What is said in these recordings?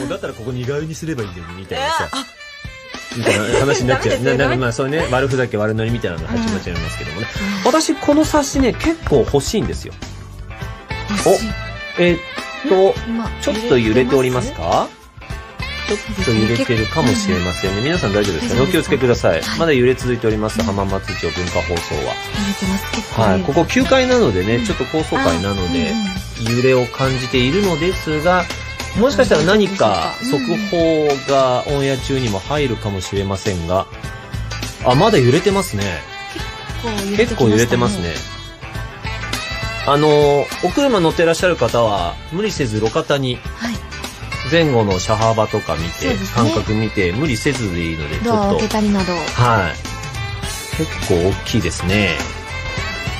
もうだったらここ似顔絵にすればいいのにみたいなさ。みたいな話になっちゃう。ななまあそうね、悪ふざけ悪ノリみたいなのが始まっちゃいますけどもね。私この冊子ね、結構欲しいんですよ。お、えーっと、今ちょっと揺れておりますか？ちょっと揺れてるかもしれませんね。皆さん大丈夫ですか？ねお気をつけください。まだ揺れ続いております、浜松町文化放送は。はい、ここ9階なのでね、ちょっと高層階なので、揺れを感じているのですが、もしかしたら何か速報がオンエア中にも入るかもしれませんが、あ、まだ揺れてますね。結構揺れてますね。あの、お車乗ってらっしゃる方は、無理せず路肩に、はい前後の車幅とか見て、そうですね間隔見て、無理せずでいいので、ちょっとはい。結構大きいですね。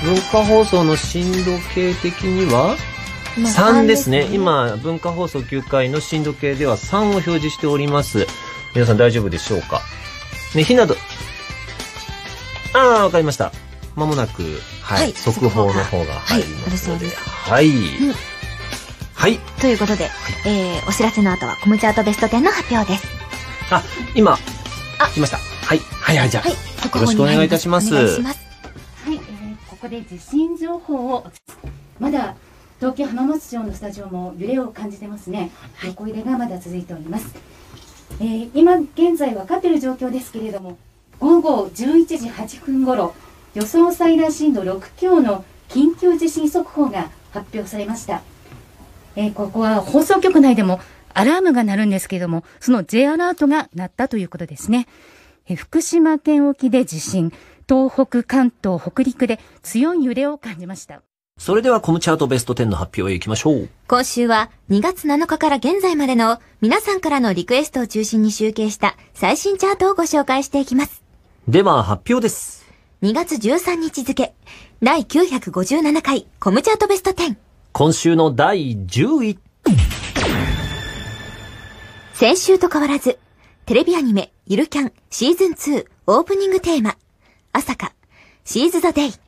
文化放送の震度計的には、今3ですね。今、文化放送9階の震度計では3を表示しております。皆さん大丈夫でしょうか？ね、ひなど、ああ、わかりました。まもなく、はい、はい速報の方が入りますので。はいはい。んはい。ということで、えー、お知らせの後はコムチャートベスト10の発表ですあ、今、あ来ました。はい。はい、はい、じゃあ。はい特よろしくお願いいたしますお願いしますはい、えーここで地震情報をまだ東京浜松町のスタジオも揺れを感じてますね。横揺れがまだ続いております、えー今現在分かっている状況ですけれども午後11時8分ごろ予想最大震度6強の緊急地震速報が発表されました、えーここは放送局内でもアラームが鳴るんですけれどもその J アラートが鳴ったということですね。えー福島県沖で地震東北、関東、北陸で強い揺れを感じました。それではコムチャートベスト10の発表へ行きましょう。今週は2月7日から現在までの皆さんからのリクエストを中心に集計した最新チャートをご紹介していきます。では、発表です。2月13日付、第957回コムチャートベスト10。今週の第10位。先週と変わらず、テレビアニメ、ゆるキャンシーズン2オープニングテーマ、朝霞、シーズ・ザ・デイ。